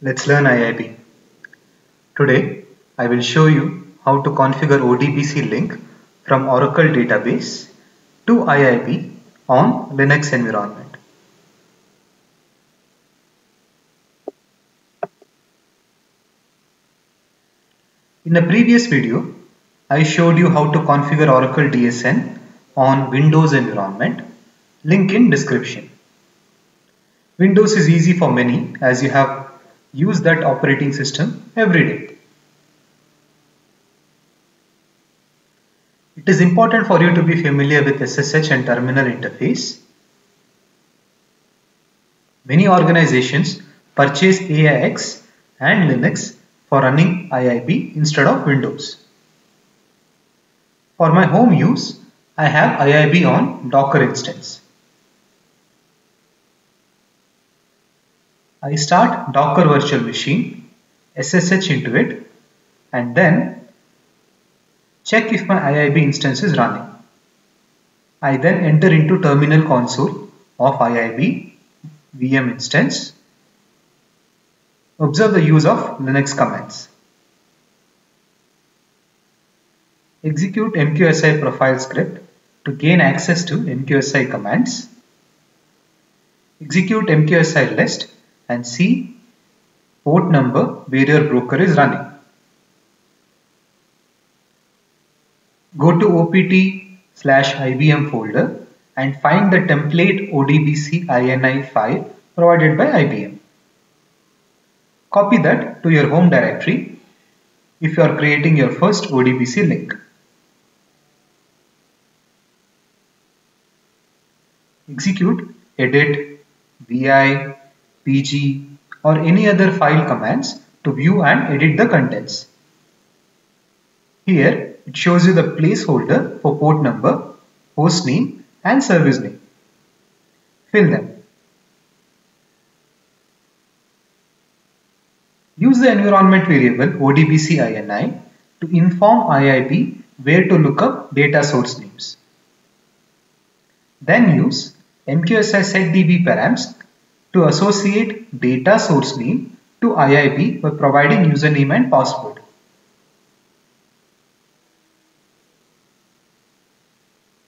Let's learn IIB. Today I will show you how to configure ODBC link from Oracle database to IIB on Linux environment. In a previous video, I showed you how to configure Oracle DSN on Windows environment. Link in description. Windows is easy for many as you have used that operating system every day. It is important for you to be familiar with SSH and terminal interface. Many organizations purchase AIX and Linux for running IIB instead of Windows. For my home use, I have IIB on Docker instance. I start Docker virtual machine, SSH into it and then check if my IIB instance is running. I then enter into terminal console of IIB VM instance. Observe the use of Linux commands. Execute MQSI profile script to gain access to MQSI commands. Execute MQSI list and see port number where your broker is running. Go to OPT slash IBM folder and find the template ODBC INI file provided by IBM. Copy that to your home directory if you are creating your first ODBC link. Execute edit, vi, pg or any other file commands to view and edit the contents. Here it shows you the placeholder for port number, host name and service name. Fill them. Use the environment variable ODBCINI to inform IIB where to look up data source names. Then use MQSI setDB params to associate data source name to IIB by providing username and password.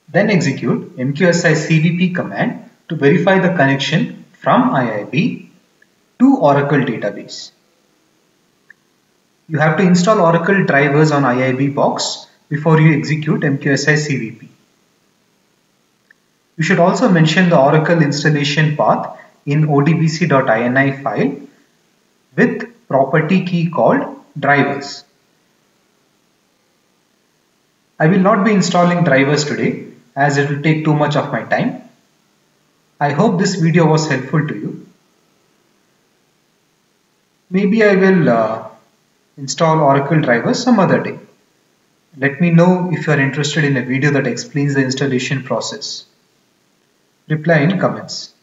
Then execute MQSI CVP command to verify the connection from IIB to Oracle database. You have to install Oracle drivers on IIB box before you execute MQSI CVP. You should also mention the Oracle installation path in odbc.ini file with property key called drivers. I will not be installing drivers today as it will take too much of my time. I hope this video was helpful to you. Maybe I will uh, install Oracle drivers some other day. Let me know if you are interested in a video that explains the installation process. Reply in comments.